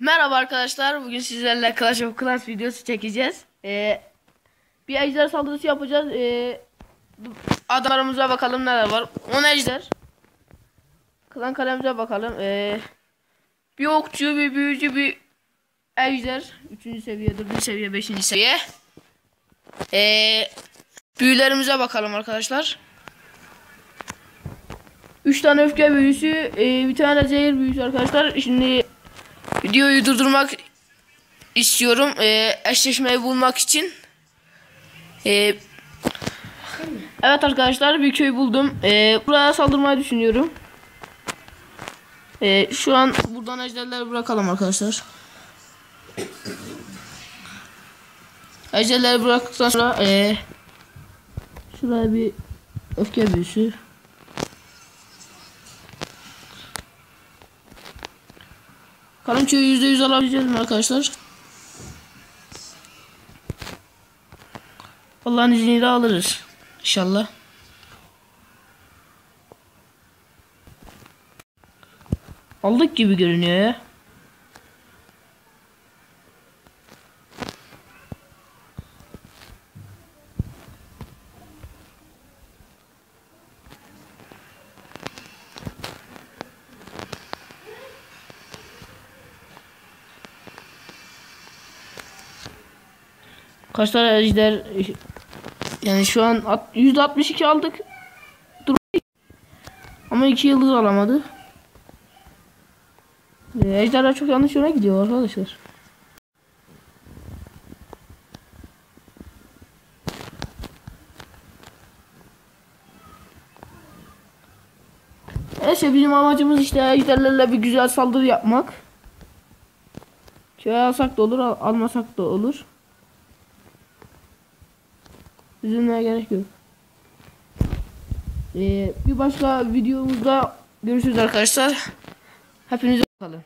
Merhaba arkadaşlar. Bugün sizlerle Clash of Clans videosu çekeceğiz. Ee, bir ejder saldırısı yapacağız. Ee, adalarımıza bakalım neler var. 10 ejder. Klan kalemize bakalım. Ee, bir okçu, bir büyücü, bir ejder. 3. seviye, 4. seviye, 5. seviye. Ee, büyülerimize bakalım arkadaşlar. 3 tane öfke büyüsü, ee, bir tane zehir büyüsü arkadaşlar. Şimdi Videoyu durdurmak istiyorum. Ee, eşleşmeyi bulmak için. Ee, evet arkadaşlar bir köy buldum. Ee, buraya saldırmayı düşünüyorum. Ee, şu an buradan ejderleri bırakalım arkadaşlar. Ejderleri bıraktıktan sonra ee, şuraya bir öfke büyüsü. Karınçayı yüzde yüz alabileceğiz mi arkadaşlar? Allah'ın izniyle alırız. İnşallah. Aldık gibi görünüyor ya. Kaç tane ejder yani şu an at- %62 aldık. Dur. Ama 2 yıldız alamadı. Ee, Ejderler çok yanlış yöne gidiyor arkadaşlar. Neyse bizim amacımız işte ejderlerle bir güzel saldırı yapmak. Köye alsak da olur, al- almasak da olur. Üzülmeye gerek yok. Ee, bir başka videomuzda görüşürüz arkadaşlar. Hepinize kalın.